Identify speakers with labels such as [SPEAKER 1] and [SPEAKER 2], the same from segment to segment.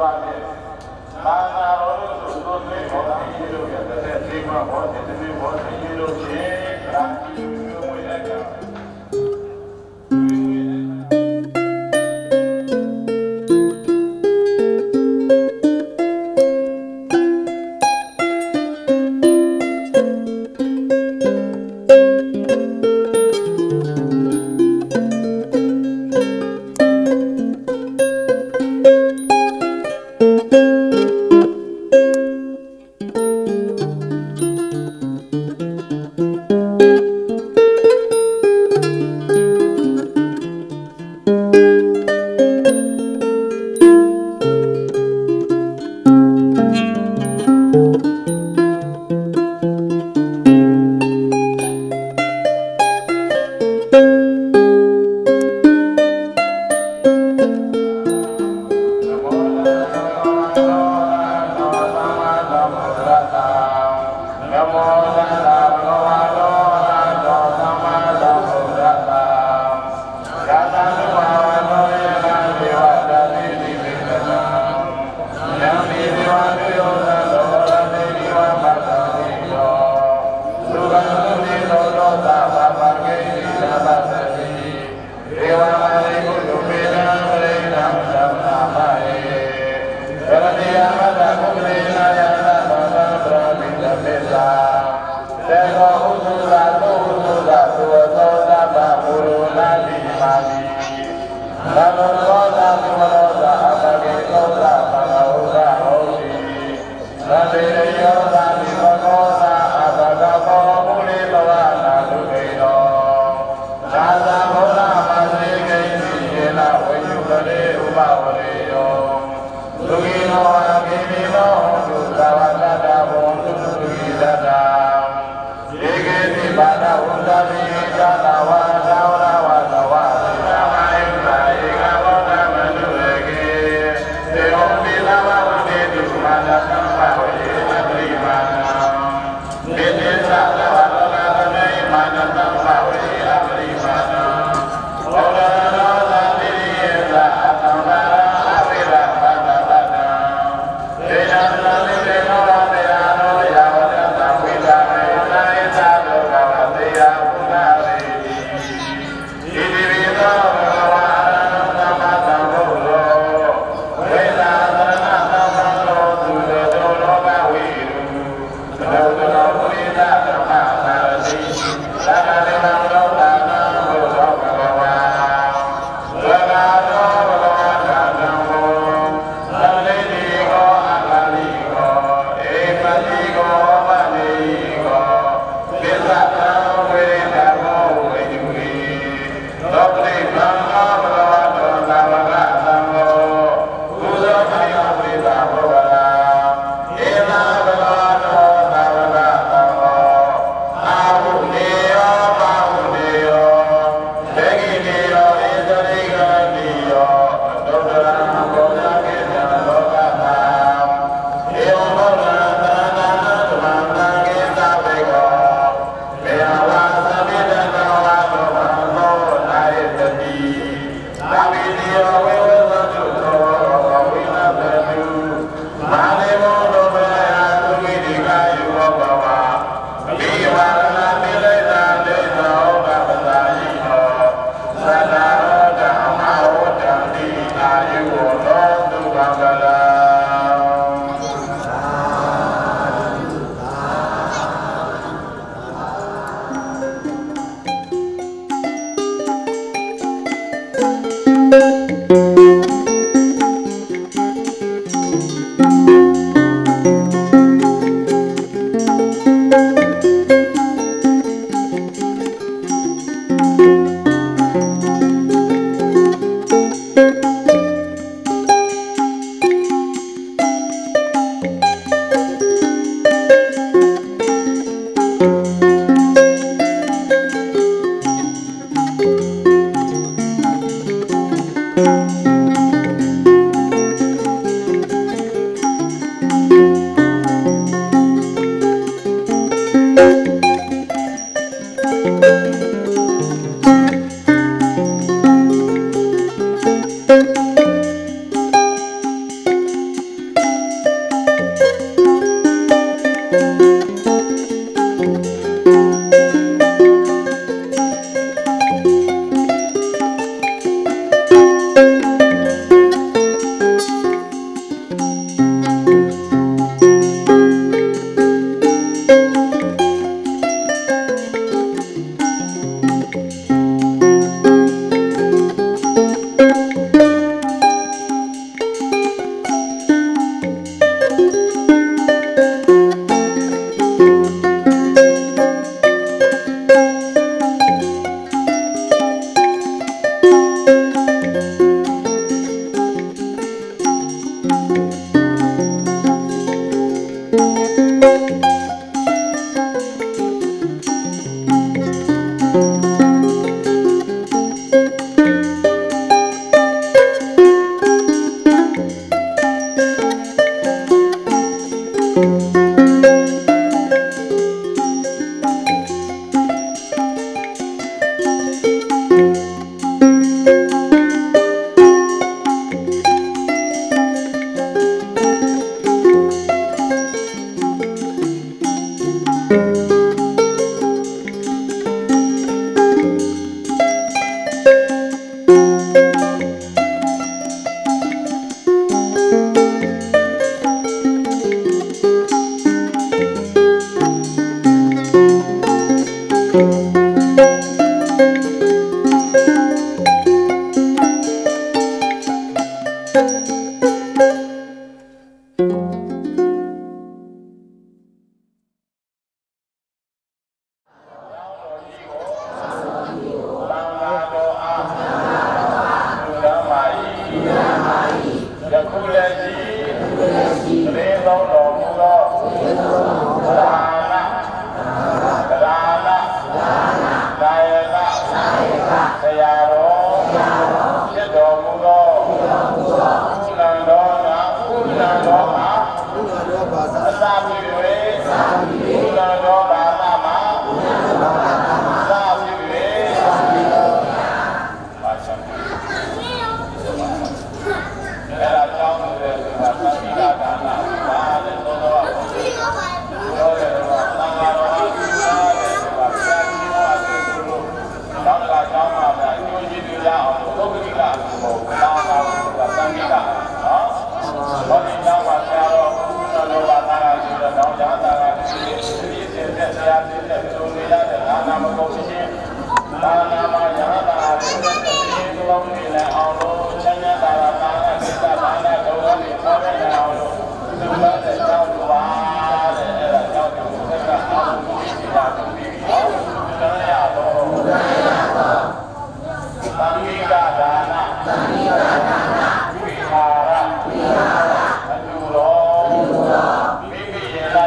[SPEAKER 1] ပါတယ်သာသာဟောလို့ဆိုတော့ဒီဘောဓိရေလို့ရတဲ့ဒီမှာဘောဓိတမီဘောဓိရေလို့ချင်း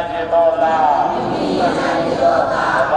[SPEAKER 1] တော်မိမိရဲ့လာခြင်းတော်လားမိမိရဲ့လာခြင်းတော်လား